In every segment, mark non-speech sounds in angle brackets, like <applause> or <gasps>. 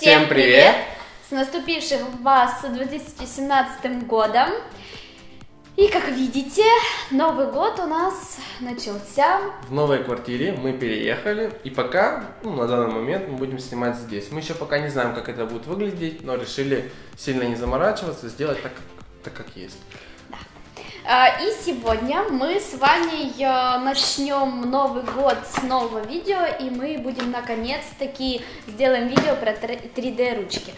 Всем привет! С наступившим вас 2017 годом! И как видите, Новый год у нас начался. В новой квартире мы переехали, и пока, ну, на данный момент, мы будем снимать здесь. Мы еще пока не знаем, как это будет выглядеть, но решили сильно не заморачиваться, сделать так, так как есть. А, И сегодня мы с вами э, начнем Новый год с нового видео, и мы будем наконец-таки сделаем видео про 3D ручки.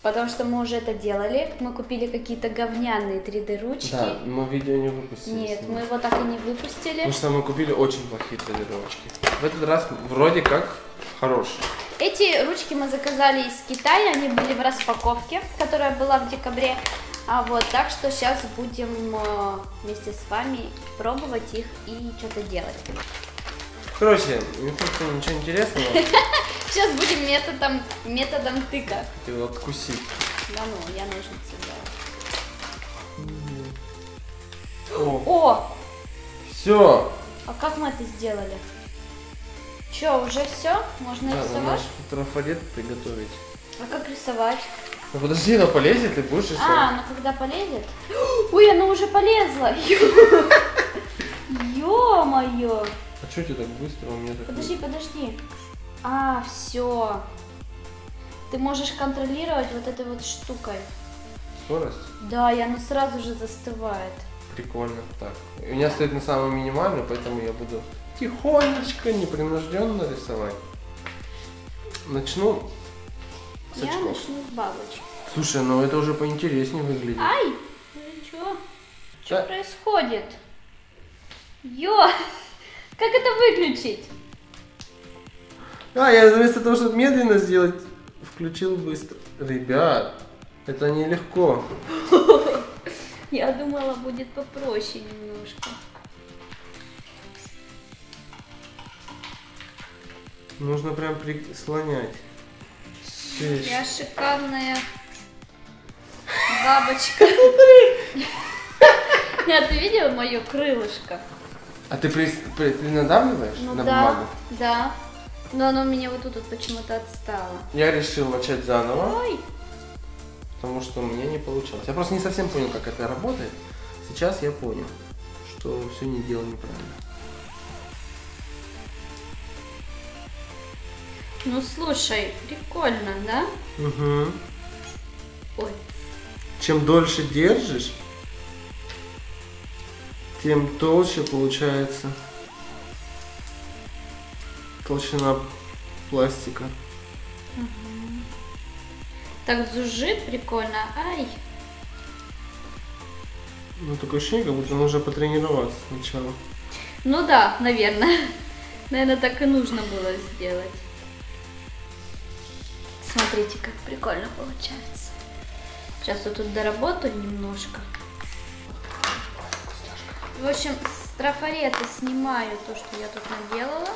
Потому что мы уже это делали, мы купили какие-то говняные 3D ручки. Да, мы видео не выпустили. Нет, мы его так и не выпустили. Потому что мы купили очень плохие 3D-ручки. В этот раз вроде как хорошие. Эти ручки мы заказали из Китая, они были в распаковке, которая была в декабре. А вот, так что сейчас будем э, вместе с вами пробовать их и что-то делать. Короче, инструкция ничего интересного. <laughs> Сейчас будем методом, методом тыка. Хотел откусить. Да ну, я ножницы взяла. О, О, все. а как мы это сделали? Че, уже все? Можно Да, рисовать? трафарет приготовить. А как рисовать? Ну подожди, она полезет, ты будешь А, рисовать. ну когда полезет? <gasps> Ой, она уже полезла. <laughs> Ё-моё. А что тебе так быстро у меня так... Подожди, подожди. А, все. Ты можешь контролировать вот этой вот штукой. Скорость? Да, и она сразу же застывает. Прикольно. Так. У меня стоит на самом минимальном, поэтому я буду тихонечко, непринужденно рисовать. Начну Я очков. начну с бабочки. Слушай, ну это уже поинтереснее выглядит. Ай! Ну чё? Что происходит? Ё! <laughs> Как это выключить? А, я вместо того, чтобы медленно сделать, включил быстро. Ребят, это нелегко. Я думала, будет попроще немножко. Нужно прям прислонять. Шесть. Я шикарная бабочка. <laughs> <laughs> Нет, ты видела мое крылышко? А ты, при, при- ты надавливаешь Ну на да, бумагу? да. Но оно у меня вот тут вот почему-то отстало. Я решил начать заново, Ой, потому что у меня не получалось. Я просто не совсем понял, как это работает. Сейчас я понял, что все не делал неправильно. Ну слушай, прикольно, да? Угу. Ой, Чем дольше держишь, тем толще получается толщина пластика. так зужит прикольно. Ай, Ну, такое ощущение, как будто нужно потренироваться сначала. ну да, наверное. <laughs> Наверное, так и нужно было сделать. Смотрите, как прикольно получается. Сейчас вот тут доработаю немножко. В общем, с трафарета снимаю то, что я тут наделала.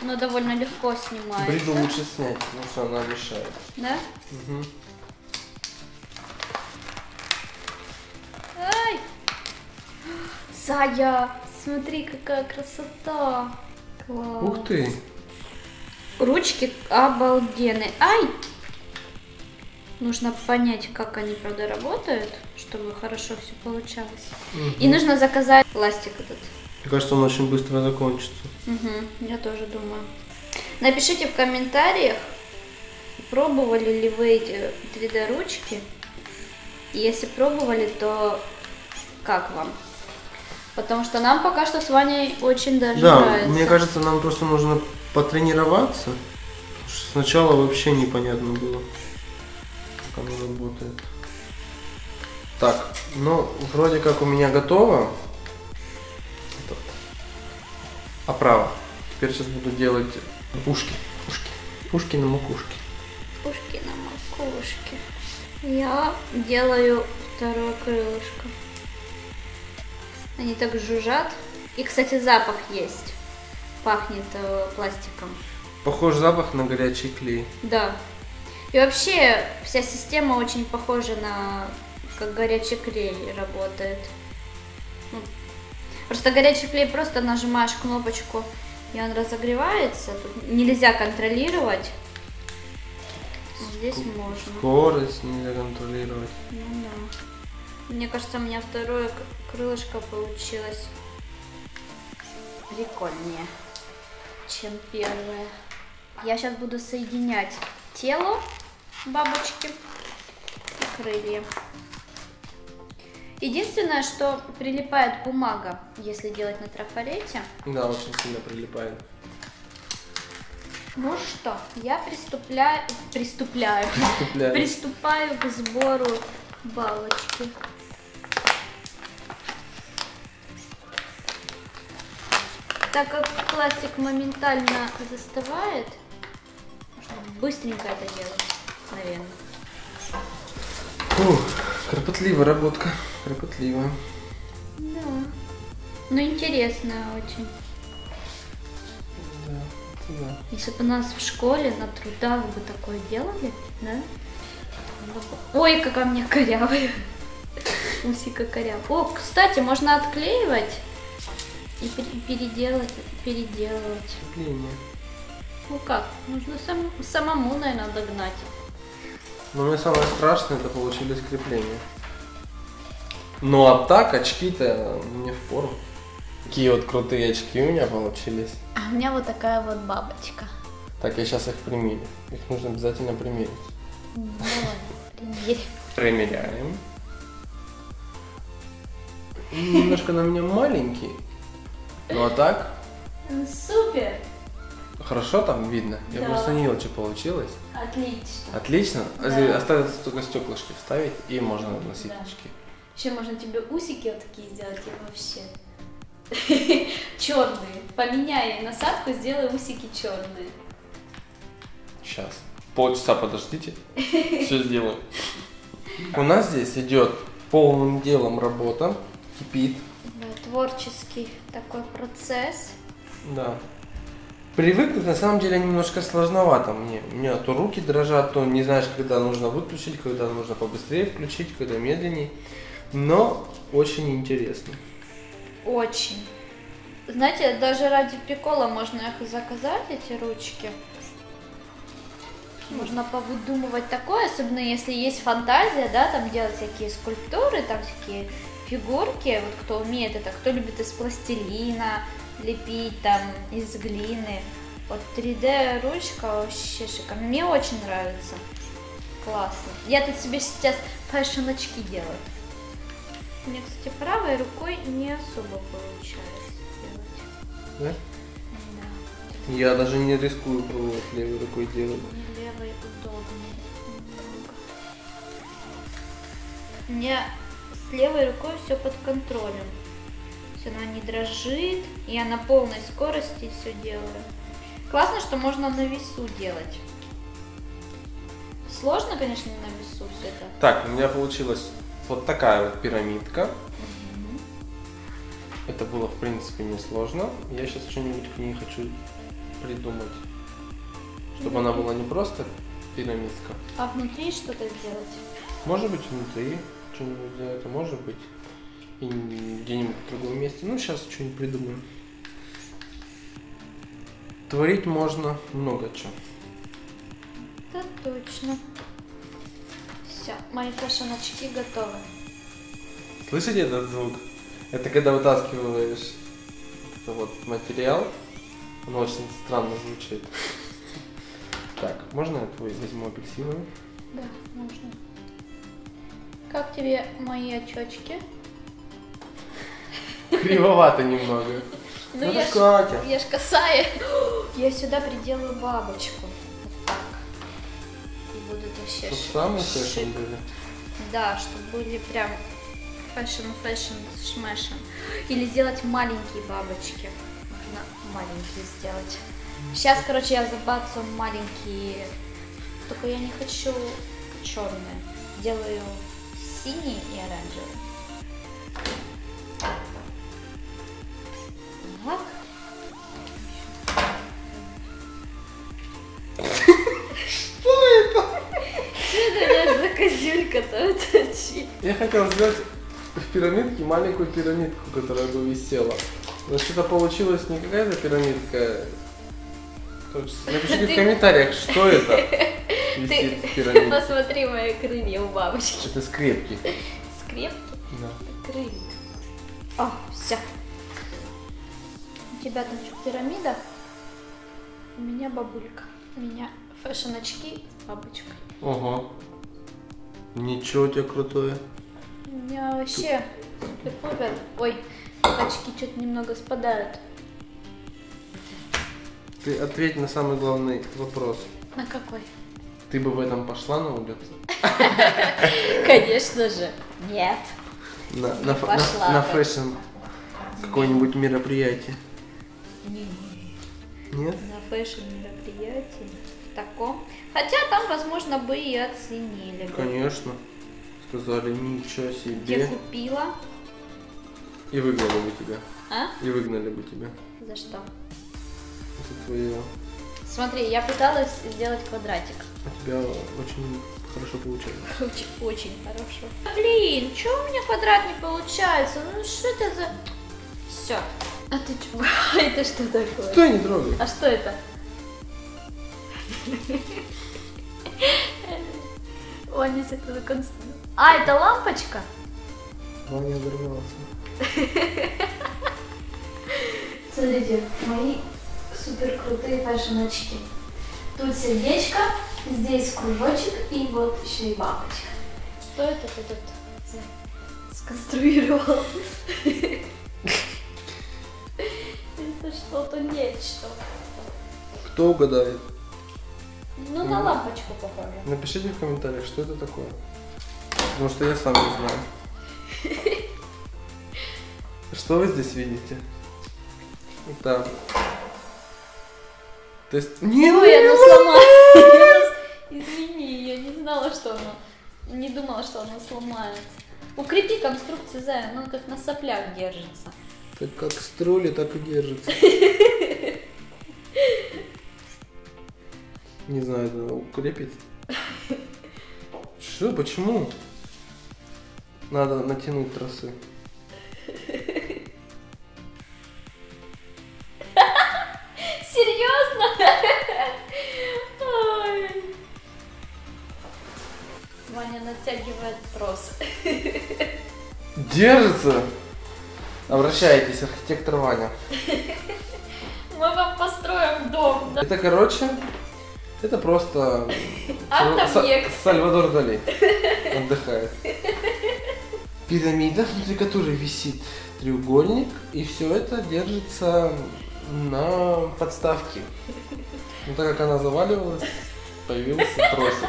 Оно довольно легко снимается. Бриду лучше снять, потому что она мешает. Да? Мгм. Ай! Сая, смотри, какая красота. Класс. Ух ты! Ручки обалденные. Ай! Нужно понять, как они, правда, работают, чтобы хорошо все получалось. И нужно заказать пластик этот. Мне кажется, он очень быстро закончится. Угу, я тоже думаю. Напишите в комментариях, пробовали ли вы эти 3D ручки. И если пробовали, то как вам? Потому что нам пока что с Ваней очень даже Да, нравится. мне кажется, нам просто нужно потренироваться. Сначала вообще непонятно было, как оно работает. Так, ну, вроде как у меня готово. Оправа. Теперь сейчас буду делать ушки. Ушки. Ушки на макушке. Ушки на макушке. Я делаю второе крылышко. Они так жужжат. И, кстати, запах есть. Пахнет э, пластиком. Похож запах на горячий клей. Да. И вообще вся система очень похожа на как горячий клей работает. Ну, просто горячий клей просто нажимаешь кнопочку и он разогревается. Тут нельзя контролировать. Здесь можно. Скорость нельзя контролировать. Ну да. Мне кажется, у меня второе крылышко получилось прикольнее, чем первое. Я сейчас буду соединять тело бабочки и крылья. Единственное, что прилипает бумага, если делать на трафарете. Да, очень сильно прилипает. Ну что, я приступляю, приступляю, приступаю к сбору балочки. Так как пластик моментально застывает, нужно быстренько это делать, наверное. Ух, кропотливая работка. Кропотливая. Да. Ну, интересная очень. Да, да. Если бы у нас в школе на трудах бы такое делали, да? Ой, какая у меня корявая. <laughs> Усика корявая. О, кстати, можно отклеивать и пере- переделать, переделывать. Крепление. Ну как, нужно сам- самому, наверное, догнать. Но мне самое страшное, это получились крепления. Ну а так, очки-то мне в пору. Такие вот крутые очки у меня получились. А у меня вот такая вот бабочка. Так, я сейчас их примерю. Их нужно обязательно примерить. Давай, примерь. Примеряем. Немножко на меня маленький. Ну а так, Супер! хорошо там видно. Я Да. просто не видел, что получилось. Отлично. Отлично. Да. Здесь Остается только стеклышки вставить и можно носить Да. очки. Еще можно тебе усики вот такие сделать и вообще. <laughs> Черные. Поменяй насадку, сделай усики черные. Сейчас. Полчаса подождите. <laughs> Все сделаю. У нас здесь идет полным делом работа. Кипит. Творческий такой процесс. Да. Привыкнуть на самом деле немножко сложновато мне. У меня то руки дрожат, то не знаешь, когда нужно выключить, когда нужно побыстрее включить, когда медленнее. Но очень интересно. Очень. Знаете, даже ради прикола можно их заказать, эти ручки. Можно повыдумывать такое, особенно если есть фантазия, да, там делать всякие скульптуры, там всякие фигурки, вот кто умеет это, кто любит из пластилина лепить, там, из глины. Вот 3D ручка вообще шикарно. Мне очень нравится. Классно. Я тут себе сейчас фэшн очки делаю. Мне, кстати, правой рукой не особо получается делать. Да? Да. Я даже не рискую пробовать левой рукой делать. Мне левой удобнее немного. Меня с левой рукой все под контролем. Все она не дрожит, и я на полной скорости все делаю. Классно, что можно на весу делать. Сложно, конечно, на весу все это. Так, у меня получилась вот такая вот пирамидка. Это было, в принципе, несложно. Я сейчас что-нибудь к ней хочу придумать. Чтобы она была не просто пирамидка. А внутри что-то сделать? Может быть, внутри что-нибудь сделать, а может быть и где-нибудь в другом месте. Ну, сейчас что-нибудь придумаем. Творить можно много чего. Это точно. Все, мои фэшн-очки готовы. Слышите этот звук? Это когда вытаскиваешь это вот материал, он очень странно звучит. <laughs> Так, можно я твой возьму апельсиновый? Да, можно. Как тебе мои очечки? Кривовато немного. Ну, я ж, я ж косая. <gasps> Я сюда приделаю бабочку. Вот так. И будут вообще Чтоб шик- самые фэшн были. Да, чтобы были прям фэшн-фэшн шмэшн. Или сделать маленькие бабочки. Можно маленькие сделать. Сейчас, короче, я забацаю маленькие. Только я не хочу черные. Делаю синий и оранжевый. Так. Что это за козюлька-то? Я хотел сделать в пирамидке маленькую пирамидку, которая бы висела. Но что-то получилось не какая-то пирамидка. Напишите в комментариях, что это. Висит Ты посмотри мои крылья у бабочки. Это скрепки. Скрепки, Да. крылья. О, все. У тебя там что, пирамида? У меня бабулька. У меня фэшн-очки с бабочкой. Ого. Ничего у тебя крутое. У меня вообще супер-пупер. Ой, очки что-то немного спадают. Ты ответь на самый главный вопрос. На какой? Ты бы в этом пошла на улицу? Конечно же. Нет. На, на, на, фэшн какое-нибудь мероприятие? Не, Нет? на фэшн мероприятии. В таком. Хотя там, возможно, бы и оценили бы. Конечно. Сказали, ничего себе. купила? И выгнали бы тебя. А? И выгнали бы тебя. За что? Это твое. Смотри, я пыталась сделать квадратик. У тебя очень хорошо получается. Очень, очень хорошо. Блин, что у меня квадрат не получается? Ну что это за... Все. А ты что? <laughs> Это что такое? Стой, не трогай. А что это? Ой, не это конст... А, это лампочка? Ваня взорвался. <laughs> Смотрите, мои супер крутые фэшн очки. Тут сердечко, здесь кружочек и вот еще и бабочка. Что это ты тут сконструировал? Это что-то нечто. Кто угадает? Ну, на лампочку похоже. Напишите в комментариях, что это такое. Потому что я сам не знаю. Что вы здесь видите? Это... То есть... Не, ну, оно сломалось. Знала, что оно... Не думала, что оно сломается. Укрепи конструкцию, Зая, оно как на соплях держится. Так как строили, так и держится. <laughs> Не знаю, это укрепит. Что? Почему? Надо натянуть тросы. Держится! Обращайтесь, архитектор Ваня. <laughs> Мы вам построим дом. да? Это, короче, это просто <laughs> Сальвадор Дали отдыхает. Пирамида, внутри которой висит треугольник, и все это держится на подставке. Но так как она заваливалась, появился тросик.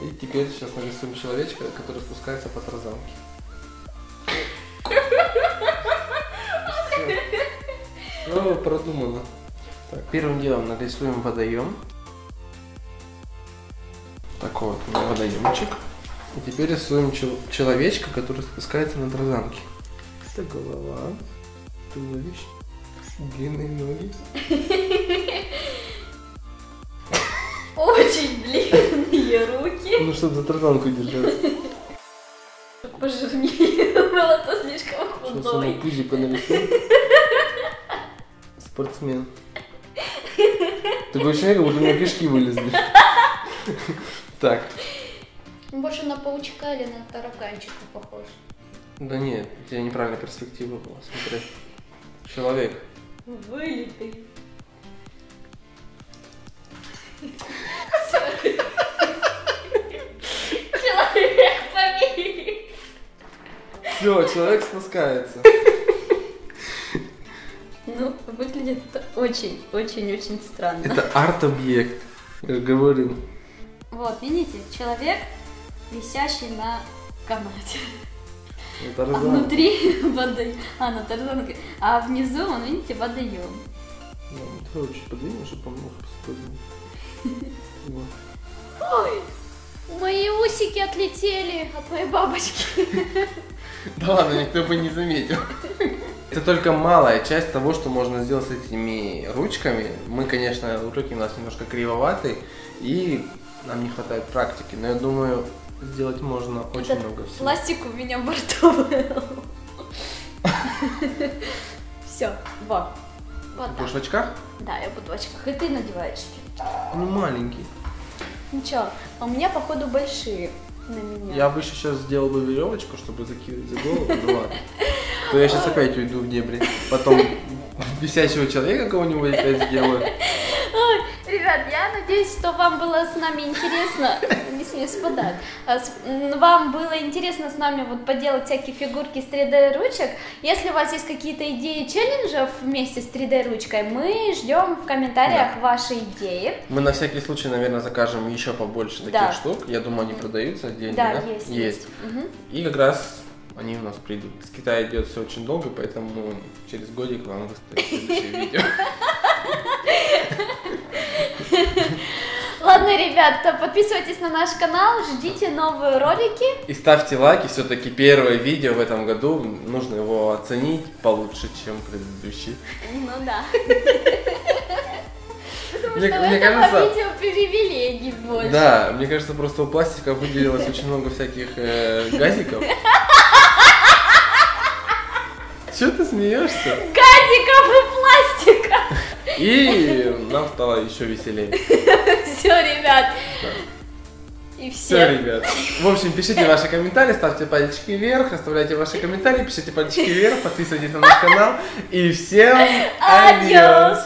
И теперь сейчас нарисуем человечка, который спускается по тарзанке. Все продумано. Так, первым делом нарисуем водоем. Такой вот у меня водоемчик. И теперь рисуем чел- человечка, который спускается на тарзанке. Это голова, туловище, длинные ноги. Очень длинные руки. Ну, чтобы за тарзанку держаться. Пожирнее <laughs> было, то слишком Сейчас худой. ему пузико нарисуем. Спортсмен. Такое ощущение, как будто у меня кишки вылезли. Так. Больше на паучка или на тараканчика похож. Да нет, у тебя неправильная перспектива была. Смотри. Человек. Вылитый. Человек повис. Все, человек спускается. Ну, выглядит очень, очень, очень странно. Это арт-объект. Я же говорил. Вот, видите, человек, висящий на канате. А внутри <laughs> водоем. А, на тарзанке. А внизу, он, видите, водоем. Давай чуть подвинем, чтобы он мог. Вот. Ой, мои усики отлетели от моей бабочки. Да ладно, никто бы не заметил. <laughs> Это только малая часть того, что можно сделать с этими ручками. Мы, конечно, руки у нас немножко кривоватые, и нам не хватает практики. Но я думаю, сделать можно очень Этот много всего. Пластик у меня во рту был. Все, вот. Вот Ты будешь в очках? Да, я буду в очках. И ты надеваешь. Ну, маленький. Ничего, а у меня, походу, большие на меня. Я бы еще сейчас сделал бы веревочку, чтобы закинуть за голову, ну ладно. То я сейчас опять уйду в дебри. Потом висящего человека кого-нибудь опять сделаю. Ребят, я надеюсь, что вам было с нами интересно. Не смею спадать. А Вам было интересно с нами вот поделать всякие фигурки с 3D ручек. Если у вас есть какие-то идеи челленджев вместе с 3D ручкой, мы ждем в комментариях ваши идеи. Мы на всякий случай, наверное, закажем еще побольше таких Да. штук. Я думаю, они продаются отдельно, Да, да? есть. Есть. Мгм. И как раз они у нас придут. С Китая идет все очень долго, поэтому через годик вам выставим следующее видео. <laughs> Ладно, ребят, то подписывайтесь на наш канал, ждите новые ролики. И ставьте лайки, все-таки первое видео в этом году, нужно его оценить получше, чем предыдущий. Ну да. <laughs> Потому Мне- что мне кажется- видео привилегий больше. Да, мне кажется, просто у пластика выделилось очень много всяких э, газиков. <laughs> Че ты смеешься? Газиков и пластика. И нам стало еще веселее. Все, ребят. И Все, все. ребят. В общем, пишите ваши комментарии, ставьте пальчики вверх, оставляйте ваши комментарии, пишите пальчики вверх, подписывайтесь на наш канал. И всем Адьос.